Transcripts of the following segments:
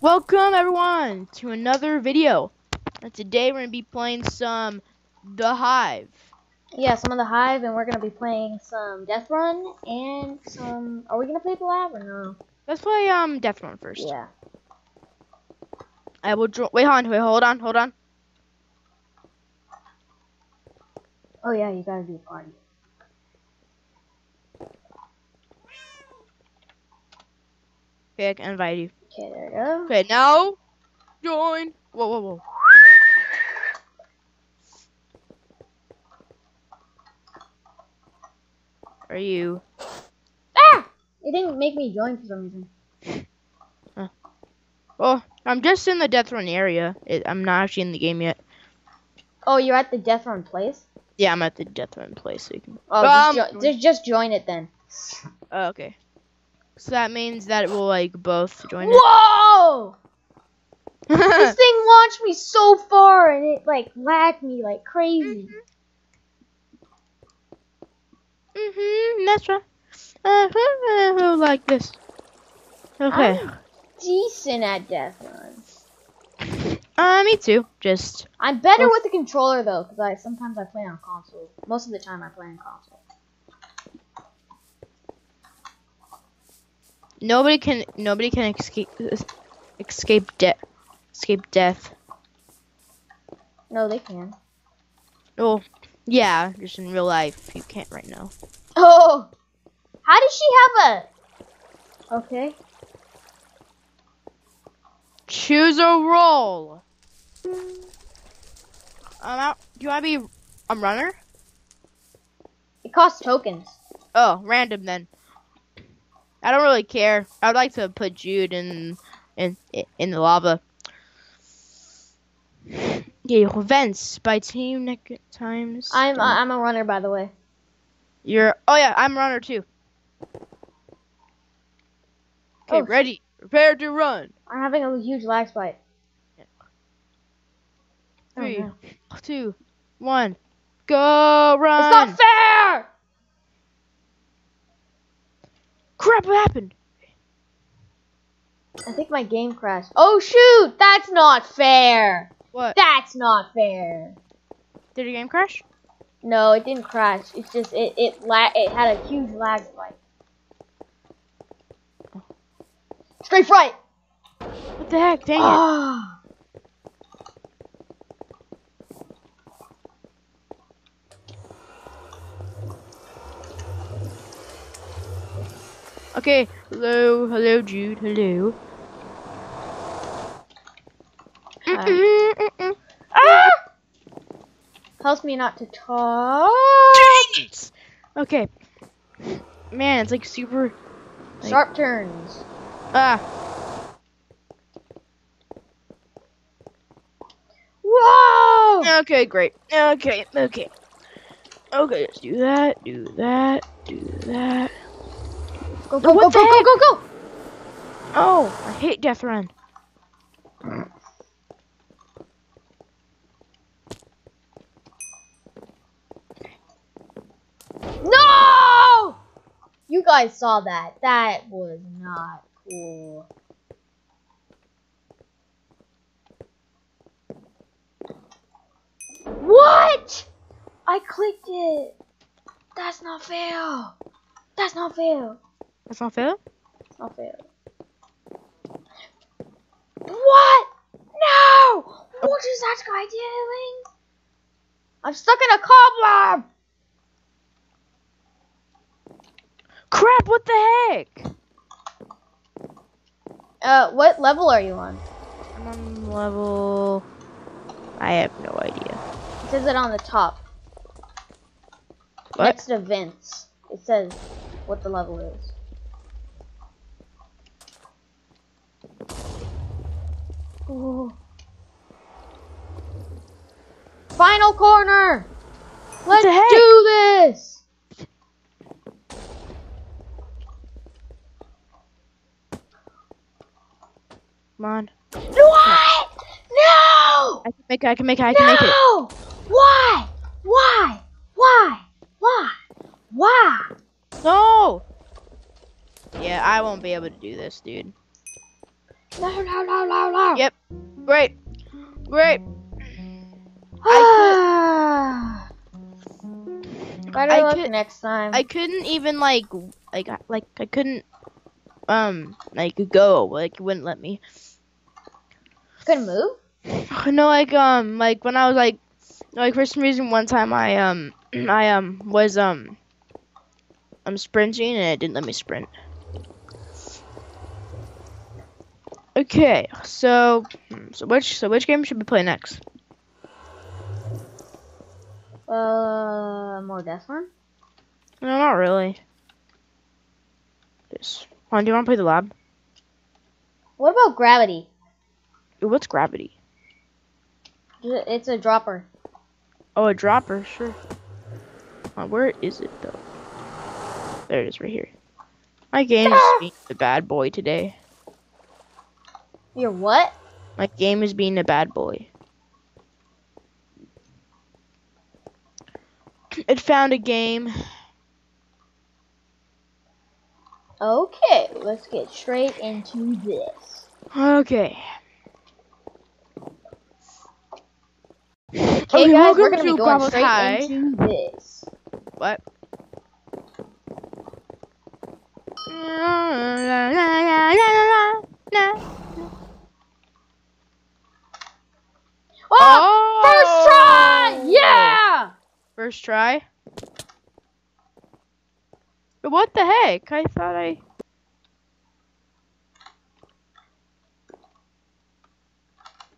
Welcome everyone to another video. And today we're gonna be playing some The Hive. Yeah, some of the Hive, and we're gonna be playing some Death Run and some. Are we gonna play the lab or no? Let's play um Death Run first. Yeah. I will draw. Wait, hold on. Wait, hold on. Hold on. Oh yeah, you gotta do a party. Okay, I can invite you. Okay, there you go. Okay, now join. Whoa, whoa, whoa. Are you? Ah! It didn't make me join for some reason. Huh. Oh, I'm just in the Death Run area. It, I'm not actually in the game yet. Oh, you're at the Death Run place. Yeah, I'm at the Death Run place. So you can. Oh, Um, just, jo- just just join it then. Oh, okay. So that means that it will like both join Whoa! this thing launched me so far, and it like lagged me like crazy. mhm. That's right. Uh, -huh, like this. Okay. I'm decent at Death Run. Uh, me too. Just I'm better Well- with the controller though, because I sometimes I play on console. Most of the time I play on console. Nobody can nobody can escape escape death escape death. No, they can. Oh, yeah. Just in real life, you can't right now. Oh, how does she have a? Okay. Choose a role. I'm out. Do you want to be a runner? It costs tokens. Oh, random then. I don't really care. I would like to put Jude in in in the lava. Yeah, events by team neck times. I'm uh, I'm a runner by the way. You're. Oh yeah, I'm a runner too. Okay, Oh, ready. Prepare to run. I'm having a huge lag spike. Oh, Three, no. two, one, go run. It's not fair. Crap! What happened? I think my game crashed. Oh shoot! That's not fair. What? That's not fair. Did your game crash? No, it didn't crash. It's just it it la- it had a huge lag spike. Straight right. What the heck? Dang it! Ah. Okay. Hello, hello, Jude. Hello. Ah! Helps me not to talk. Okay. Man, it's like super. Like- Sharp turns. Ah. Whoa! Okay, great. Okay, okay. Okay, let's do that. Do that. Do that. Go go go go go go go! Oh, I hate Death Run. No! You guys saw that. That was not cool. What? I clicked it. That's not fair. That's not fair. That's not fair. That's not fair. What? No! What is that guy doing? I'm stuck in a cobweb. Crap! What the heck? Uh, what level are you on? I'm on level. I have no idea. It says it on the top. What? Next to Vince. It says what the level is. Ooh. Final corner! Let's do this! Come on. What? No! I can make it. I can make it. I can make it. No! Why? Why? Why? Why? Why? No! Yeah, I won't be able to do this, dude. No, no, no, no, no. Yep. Great. Great. I Better I luck could- next time. I couldn't even like like I- like I couldn't um like go like it wouldn't let me. couldn't move. No, like um like when I was like like for some reason one time I um I um was um I'm sprinting and it didn't let me sprint. Okay, so so which so which game should we play next? Uh, more death one. No, not really. This. Hold on, do you want to play the lab? What about gravity? Ooh, what's gravity? It's a dropper. Oh, a dropper, sure. Uh, where is it though? There it is, right here. My game is being a bad boy today. You're what? My game is being a bad boy. It found a game. Okay, let's get straight into this. Okay. Okay, Okay, guys, we're gonna be going straight High. into this. What? Oh, first try! Oh! Yeah! First try. But What the heck? I thought I.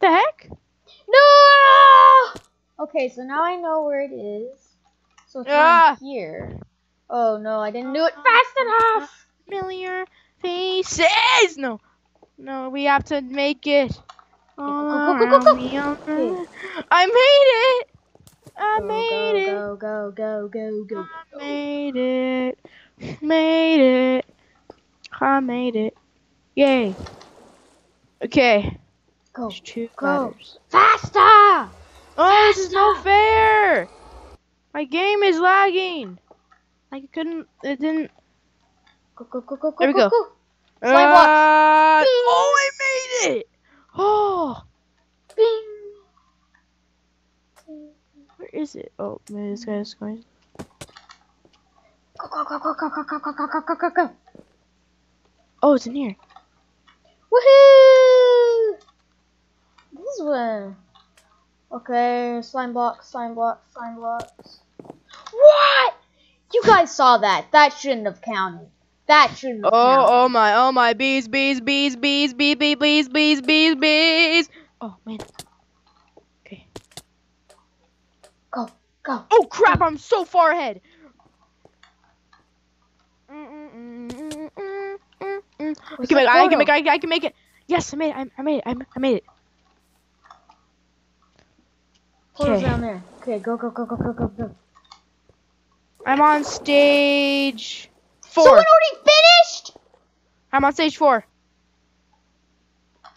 The heck? No! Okay, so now I know where it is. So it's Ah! here. Oh no, I didn't do it fast enough! Familiar faces. No, no, we have to make it. Go, go, go, go, around me, all Okay. around- I made it. I Go, made it. go, go, go, go, go, I made it. Made it. I made it. Yay. Okay. go. There's two go. letters. Faster! Oh, this is no fair. My game is lagging. Like it couldn't. It didn't. Go, go, go, go, go, There we go. go. Blocks. Ah, oh, I made it. Oh, Bing! Where is it? Oh, maybe this guy's going. Go, go, go, go, go, go, go, go, go, go, go, go, go. Oh, it's in here. Woohoo! This one. Okay, slime blocks, slime blocks, slime blocks. What? You guys saw that. That shouldn't have counted. That shouldn't have Oh, counted. oh my, oh my, bees, bees, bees, bees, bees, bees, bees, bees, bees, bees. Oh man. Okay. Go. Oh crap! I'm so far ahead. I can make. I can make. I, I can make it. Yes, I made it. I, I made it. I, made it. Portal's Okay. down there. Okay, go, go, go, go, go, go, go. I'm on stage four. Someone already finished? I'm on stage four.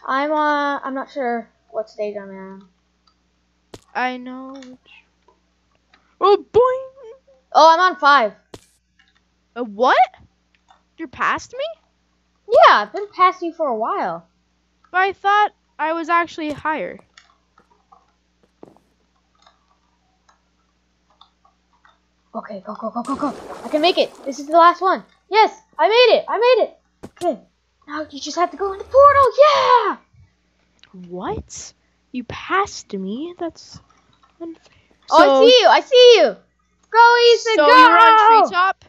I'm on. I'm not sure what stage I'm on. I know. Which- Oh boy. Oh, I'm on five. Uh, what? You're past me? Yeah, I've been past you for a while. But I thought I was actually higher. Okay, go, go, go, go, go. I can make it. This is the last one. Yes, I made it. I made it. Okay. Now you just have to go in the portal. Yeah. What? You passed me? That's unfair. Oh, I see you. I see you. Go, Ethan. So go. you're on treetop?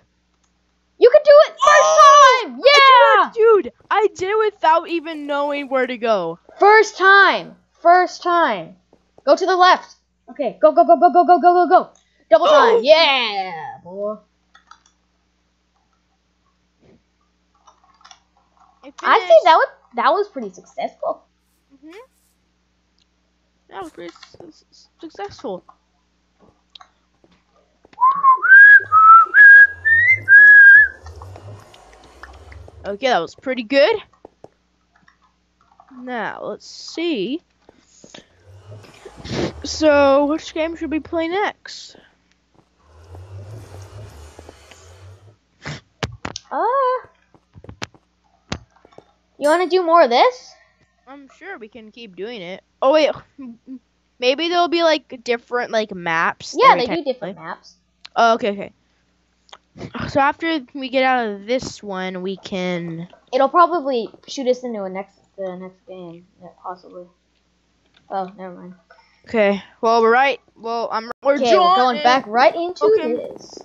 You can do it first Oh! time. Yeah. Dude, I did it without even knowing where to go. First time. First time. Go to the left. Okay. Go, go, go, go, go, go, go, go, go. Double time. Yeah, boy. I say that was that was pretty successful. hmm That was pretty su- successful. Okay, that was pretty good. Now, let's see. So, which game should we play next? Uh. You want to do more of this? I'm sure we can keep doing it. Oh wait, maybe there'll be like different like maps. Yeah, they do different maps. Oh, okay, okay. So after we get out of this one, we can. It'll probably shoot us into a next the next game, yeah, possibly. Oh, never mind. Okay. Well, we're right. Well, I'm. We're Okay, we're going back right into Okay. this.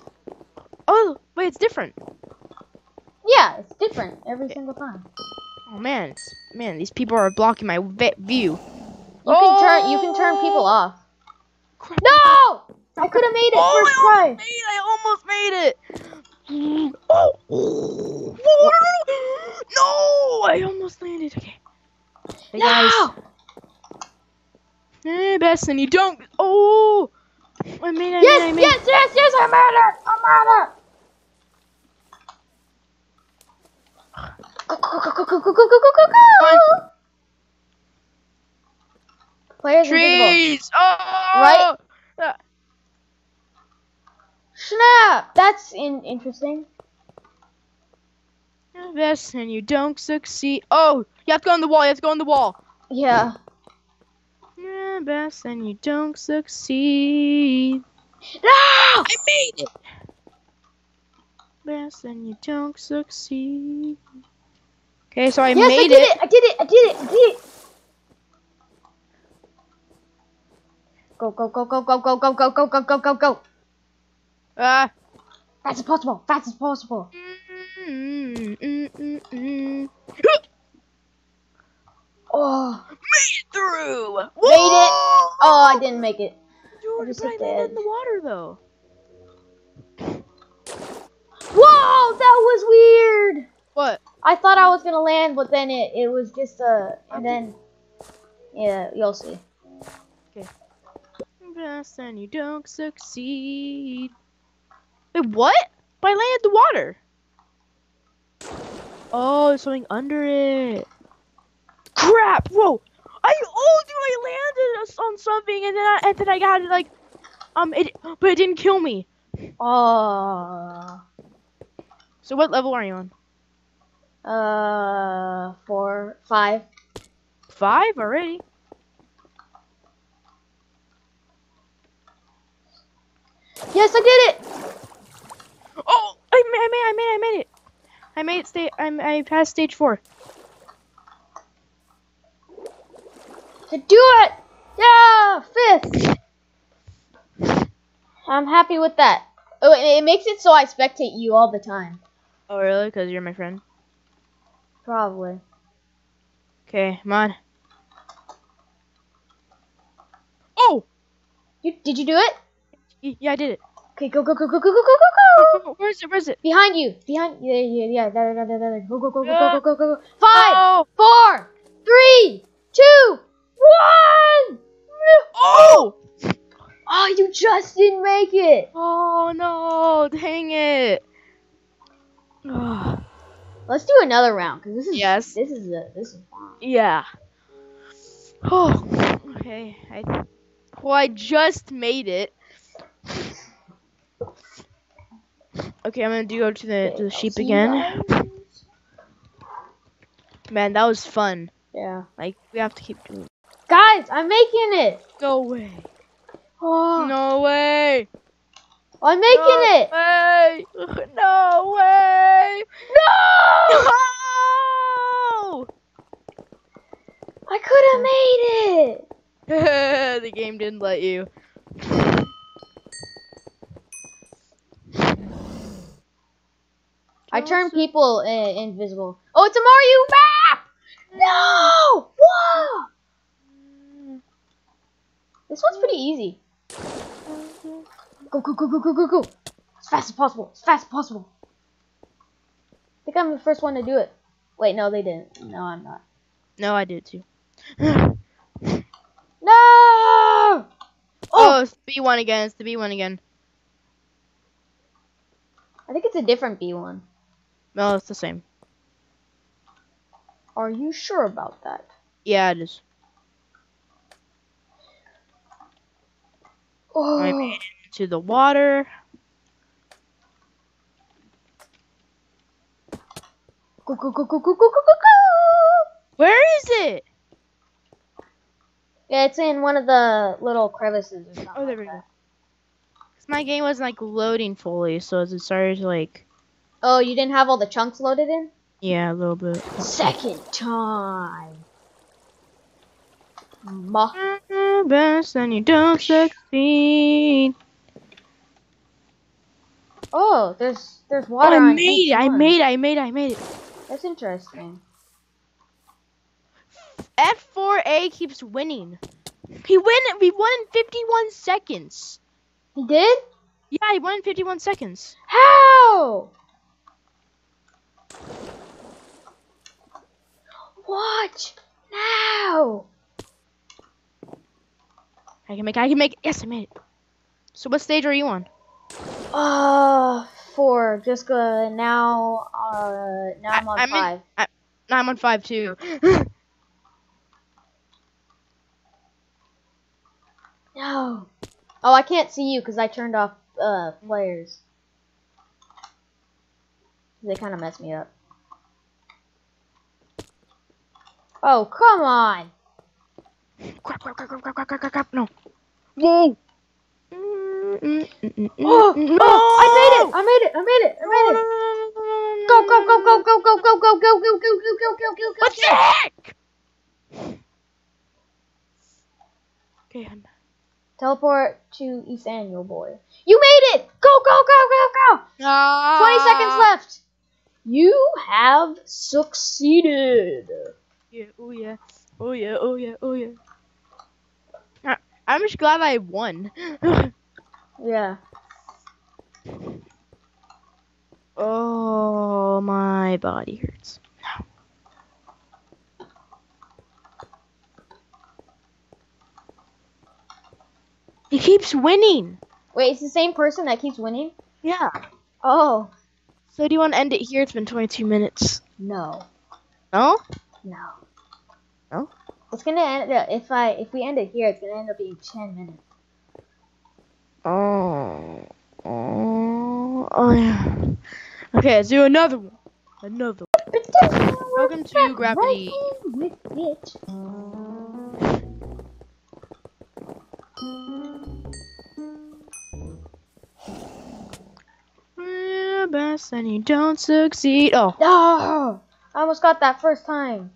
Oh wait, it's different. Yeah, it's different every single time. Oh man, man, these people are blocking my view. You can turn you can turn oh. people off. Crap. No! I could have made it Oh, first I try. almost made it. I almost made it. Oh. No, I almost landed. Okay. Hey guys. Eh, no! Hey, Besson, you don't. Oh. I made it. Yes, I made yes, yes, yes, I made it! I made it! Go, go, go, go, go, go, go, go, go, go! Players invisible. Trees. Oh. Right? Ah. Uh, Snap! That's in interesting. and you don't succeed. Oh, you have to go on the wall. You have to go on the wall. Yeah. Yeah, and you don't succeed. No! I made it. Best and you don't succeed. Okay, so I yes, I made did it. it. I did it. I did it. I did it. Go, go, go, go, go, go, go, go, go, go, go, go, go. Ah. Fast as possible. Fast as possible. Mm, mm, mm. Oh. Made it through. Made it. Oh, I didn't make it. Dude, just but I landed in the water though. Whoa, that was weird. What? I thought I was gonna land, but then it, it was just uh, and then, yeah, you'll see. Okay. Best and you don't succeed. Wait, what? But I landed the water. Oh, there's something under it. Crap! Whoa! I oh, dude, I landed on something and then I and then I got it like, um, it but it didn't kill me. Oh. So what level are you on? Uh, four, five. Five already. Yes, I did it. Oh, I made, I made, I made, I made it. I made it. Stay. I'm. I passed stage four. To do it. Yeah, fifth. I'm happy with that. Oh, it, it makes it so I spectate you all the time. Oh, really? Because you're my friend. Probably. Okay, come on. Oh, You did you do it? yeah, I did it. Okay, go go go go go go go go go. Where is it? Where is it? Behind you. Behind. Yeah yeah yeah. There there there there. go go go go go go go. go. Five, Oh, four, three, two, one. oh, Oh, you just didn't make it. oh no! Dang it. Let's do another round because this is Yes. this is a, this is fun. yeah. Oh, okay. I. Well, I just made it. Okay, I'm gonna do go to the to the sheep again. Man, that was fun. Yeah. Like we have to keep doing. Guys, I'm making it. No way. Oh, No way. I'm making no it. Way. No way. No! No! I could have made it. the game didn't let you. I turned people uh, invisible. Oh, it's a Mario map. No! Whoa! This one's pretty easy. Go, go, go, go, go, go, go. As fast as possible. As fast as possible. I think I'm the first one to do it. Wait, no, they didn't. No, I'm not. No, I did too. No! Oh, Oh, it's the B1 again. It's the B1 again. I think it's a different B one. No, it's the same. Are you sure about that? Yeah, it is. Oh, I made it into the water. go, go, go, go, go, go, go, go, go! Where is it? Yeah, it's in one of the little crevices or something. Oh, there like we go. that. 'Cause my game wasn't like loading fully, so it started to like, Oh, you didn't have all the chunks loaded in? yeah, a little bit. Second time. Ma. Best and you don't succeed. Oh, there's there's Oh, water I made it! I made it! I made it! I made it! That's interesting. F4A keeps winning. He win. We won in 51 seconds. He did? Yeah, he won in 51 seconds. How? Watch now. I can make. I can make. Yes, I made it. So what stage are you on? Uh, four. Just go now. Uh, now I'm on I- I'm in- five. No, I'm on five too. No. Oh, I can't see you because I turned off uh players. They kind of messed me up. Oh, come on. crap! Crap! Crap! Crap! Crap! Crap! Crap! Crap! No. Whoa. Mm, Oh, oh, I made it. I made it. I made it. I made it. Go, go, go, go, go, go, go, go, go, go, go, go, go, go, go, go. What the heck? Okay, I'm back. Teleport to East Annual Boy. You made it! Go, go, go, go, go! 20 Ah. seconds left. You have succeeded. Yeah, oh yeah, oh yeah, oh yeah, oh yeah. I- I'm just glad I won. Yeah. oh, my body hurts. He keeps winning. Wait, it's the same person that keeps winning? Yeah. Oh, So do you want to end it here? It's been 22 minutes. no. No? No. No? It's gonna end up, if I if we end it here, it's gonna end up being ten minutes. Oh. Oh. Oh yeah. Okay, let's do another one. Another one. Welcome to Gravity. With it. Best and you don't succeed. Oh, Oh, I almost got that first time.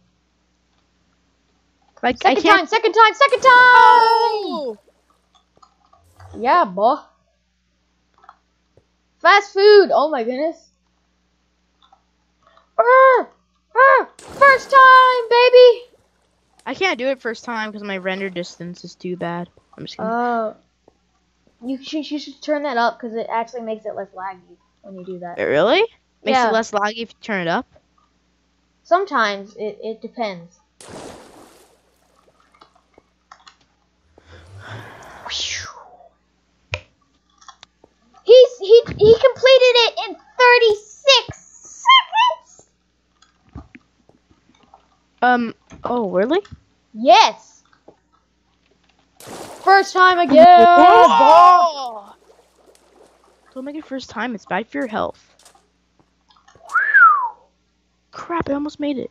like I Second can't. time, second time, second time. Oh! Yeah, boy. Fast food. Oh my goodness. Ah, ah, first time, baby. I can't do it first time because my render distance is too bad. I'm just gonna. Oh. You should, you should turn that up because it actually makes it less laggy when you do that. It really? Makes yeah. it less laggy if you turn it up. Sometimes it, it depends. He's he he completed it in 36 seconds. Um. Oh, really? Yes. First time again. Whoa! Don't make it first time. It's bad for your health. Crap! I almost made it.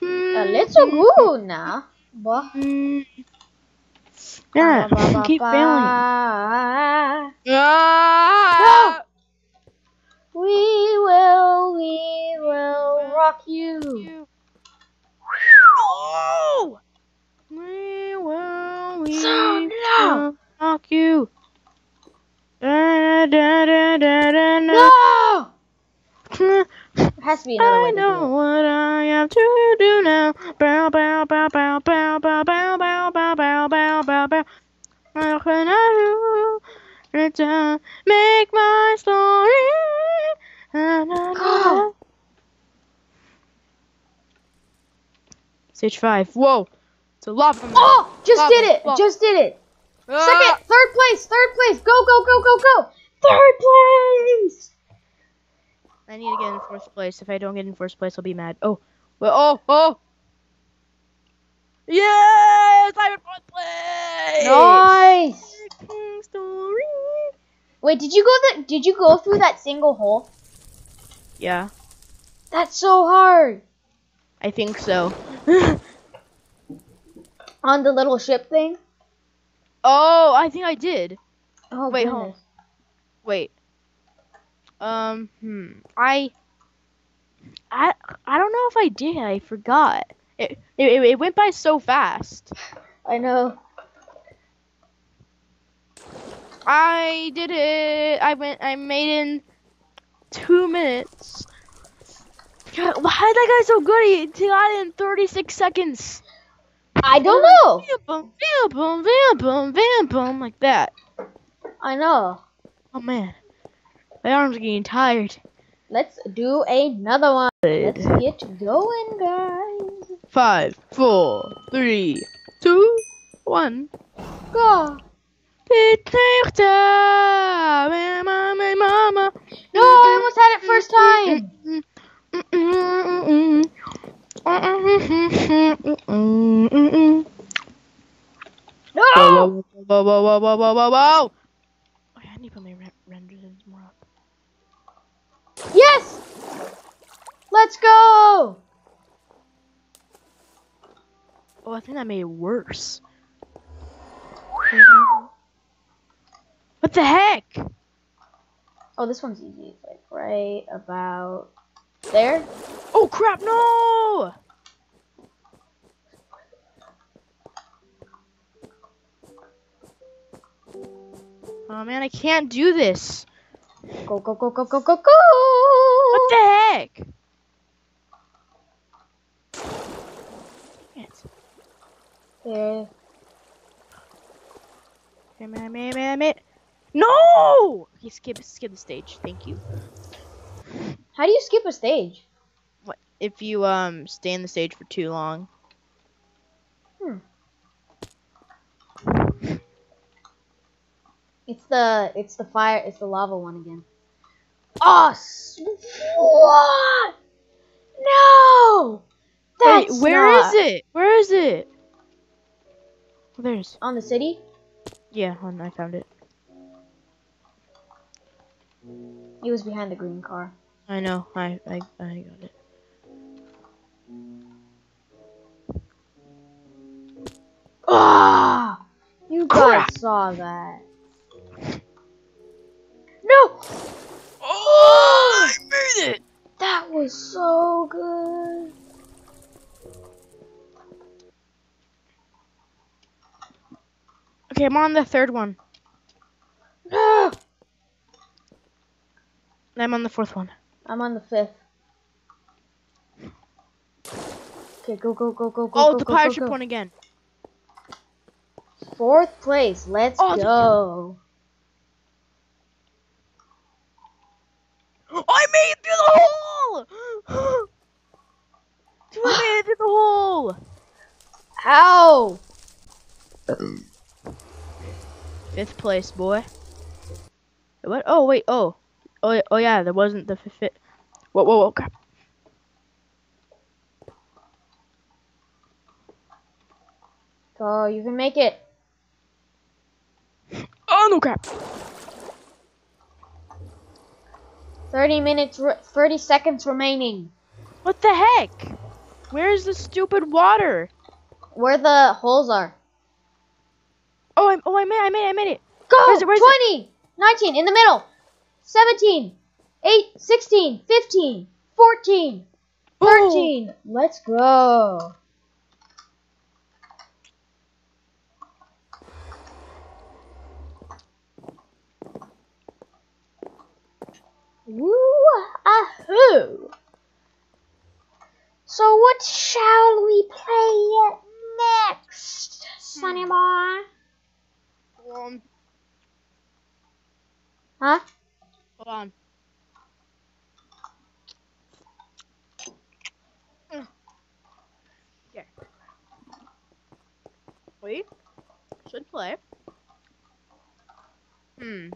A little good now. Boy. Mm. Yeah. Keep failing. failing. Ah! We will, we will rock you. Oh! We will, we So will rock you. Da, No! has to be another I know what I have to do now. Bow, bow, bow, bow, bow, bow, bow, bow, bow, bow, bow, bow, bow. How can I do it to make my story? Na. Stage five. Whoa! It's a lava. Oh! Just Lava, did it! Just did it! Ah! Second! Third place! Third place! Go, go, go, go, go! Third place! I need to get in fourth place. If I don't get in fourth place, I'll be mad. Oh, well, oh, oh. Yes, I'm in fourth place. Nice! Wait, did you go the, did you go through that single hole? Yeah, That's so hard. I think so. On the little ship thing? Oh, I think I did. Oh, Wait, goodness. hold on. Wait. Um, hmm. I, I, I don't know if I did. I forgot. It, it, it went by so fast. I know. I did it. I went. I made it in two minutes. God, why is that guy so good? He got it in 36 seconds. I don't know. Boom, vamp, boom, vamp, boom, vamp, boom, like that. I know. Oh man, my arms are getting tired. Let's do another one. Let's get going, guys. Five, four, three, two, one. Go. Peter, mama, my mama. No, I almost had it first time. No. Whoa, whoa, whoa, whoa, whoa, whoa, whoa, whoa! Yeah, I need to put my re- renders more up. Yes. Let's go. Oh, I think that made it worse. What the heck? Oh, this one's easy. It's like right about there. Oh crap! No! Oh man, I can't do this. Go, go, go, go, go, go, go. What the heck? Dang it. There. Damn it, damn it, damn it. No! Okay, skip, skip the stage. Thank you. How do you skip a stage? What if you um stay in the stage for too long? It's the it's the fire it's the lava one again. Oh, what? No, that's Wait, where is not- it? Where is it? There's. On the city? Yeah, on, I found it. He was behind the green car. I know. I I I got it. Ah, you guys Crap. saw that. No, Oh, I made it. that was so good. Okay, I'm on the third one. No, I'm on the fourth one. I'm on the fifth. Okay, go go go go go. Oh, go, the pirate go, ship one again. Fourth place. Let's Oh, go. I made it through the hole. I made it through the hole. Ow! Fifth place, boy. What? Oh wait. Oh. Oh. yeah- Oh yeah. There wasn't the fifth. Whoa. Whoa. Whoa. Crap. Go, you can make it. Oh no. Crap. 30 minutes, re- 30 seconds remaining. What the heck? Where's the stupid water? Where the holes are. Oh, I, oh, I made, I made, it, I made it. Go! Where's it, where's 20, 19, in the middle. 17, 8, 16, 15, 14, Oh. 13. Let's go. Woo-ahoo! So what shall we play next, Sonny boy? Um, Huh? hold on. Okay. We should play. Hmm.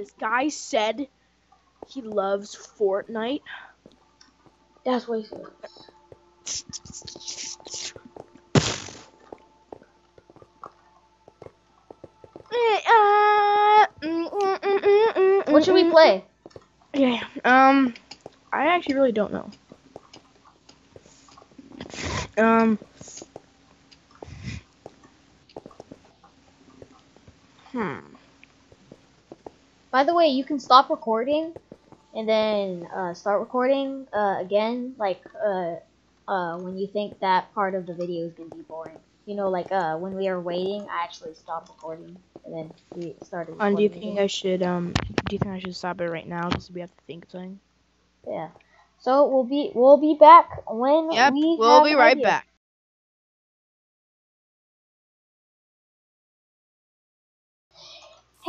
This guy said he loves Fortnite. That's what he said. What should we play? Yeah, Um. I actually really don't know. Um. Hmm. By the way, you can stop recording and then uh, start recording uh, again, like uh, uh, when you think that part of the video is gonna be boring. You know, like uh, when we are waiting, I actually stopped recording and then we started. Um, do you think again. I should um? Do you think I should stop it right now because we have to think of something? Yeah. So we'll be we'll be back when Yep, we we'll have be right idea. back.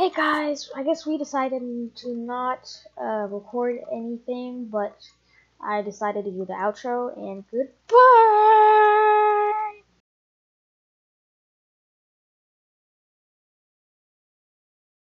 Hey guys, I guess we decided to not uh, record anything, but I decided to do the outro and goodbye.